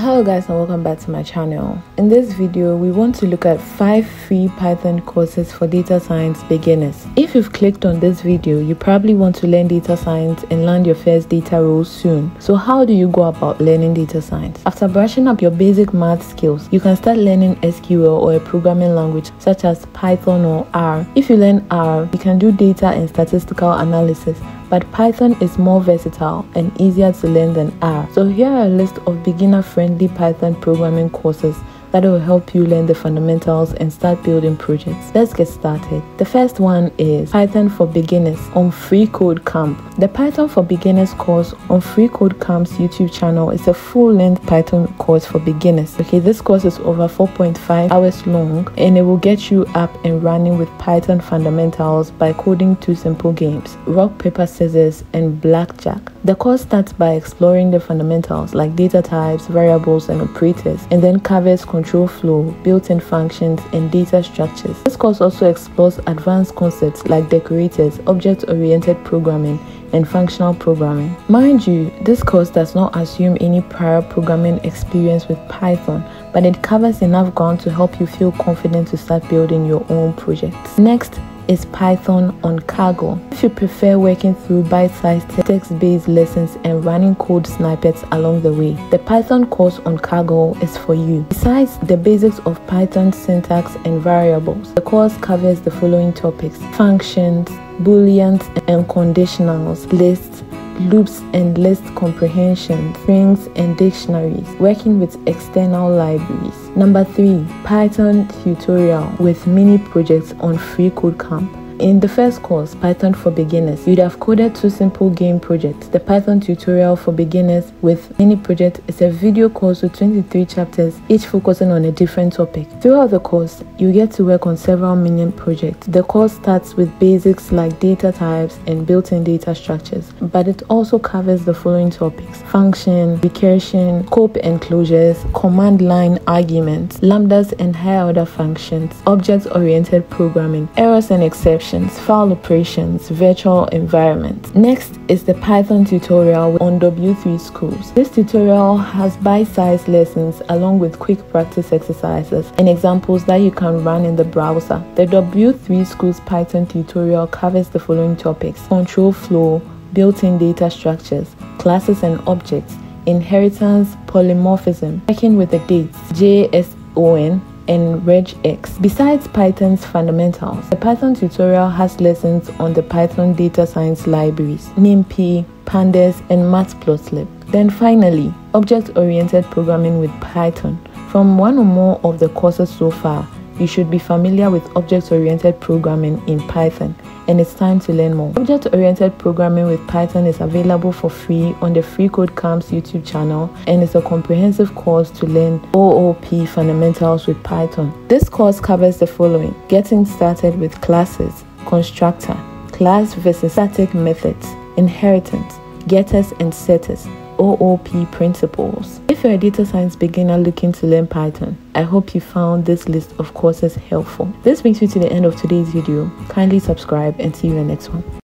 Hello guys and welcome back to my channel. In this video, we want to look at 5 free Python courses for data science beginners. If you've clicked on this video, you probably want to learn data science and land your first data role soon. So how do you go about learning data science? After brushing up your basic math skills, you can start learning SQL or a programming language such as Python or R. If you learn R, you can do data and statistical analysis but Python is more versatile and easier to learn than R. So here are a list of beginner friendly Python programming courses that will help you learn the fundamentals and start building projects. Let's get started. The first one is Python for Beginners on Free Code Camp. The Python for Beginners course on Free Code Camp's YouTube channel is a full-length Python course for beginners. Okay, this course is over 4.5 hours long and it will get you up and running with Python fundamentals by coding two simple games, rock, paper, scissors and blackjack. The course starts by exploring the fundamentals like data types, variables and operators and then covers control flow, built-in functions, and data structures. This course also explores advanced concepts like decorators, object-oriented programming, and functional programming. Mind you, this course does not assume any prior programming experience with Python, but it covers enough ground to help you feel confident to start building your own projects. Next, is Python on Kaggle. If you prefer working through bite-sized text-based lessons and running code snippets along the way, the Python course on Kaggle is for you. Besides the basics of Python syntax and variables, the course covers the following topics: functions, booleans and conditionals, lists, loops and list comprehension, strings and dictionaries, working with external libraries. Number three, Python tutorial with mini projects on Free Code Camp. In the first course, Python for Beginners, you'd have coded two simple game projects. The Python tutorial for beginners with mini project is a video course with 23 chapters, each focusing on a different topic. Throughout the course, you get to work on several mini projects. The course starts with basics like data types and built-in data structures, but it also covers the following topics: function, recursion, scope and closures, command line arguments, lambdas and higher order functions, object-oriented programming, errors and exceptions, file operations, virtual environment. Next is the Python tutorial on W3 Schools. This tutorial has bite-sized lessons along with quick practice exercises and examples that you can run in the browser. The W3 Schools Python tutorial covers the following topics: control flow, built-in data structures, classes and objects, inheritance, polymorphism, working with the dates, JSON, and regex. Besides Python's fundamentals, the Python tutorial has lessons on the Python data science libraries, NumPy, Pandas, and Matplotlib. Then finally, object-oriented programming with Python. From one or more of the courses so far, you should be familiar with object-oriented programming in Python and it's time to learn more. Object-oriented programming with Python is available for free on the Free Code Camps YouTube channel and it's a comprehensive course to learn OOP fundamentals with Python. This course covers the following: getting started with classes, constructor, class versus static methods, inheritance, getters and setters, OOP principles. If you're a data science beginner looking to learn Python, I hope you found this list of courses helpful. This brings me to the end of today's video. Kindly subscribe and see you in the next one.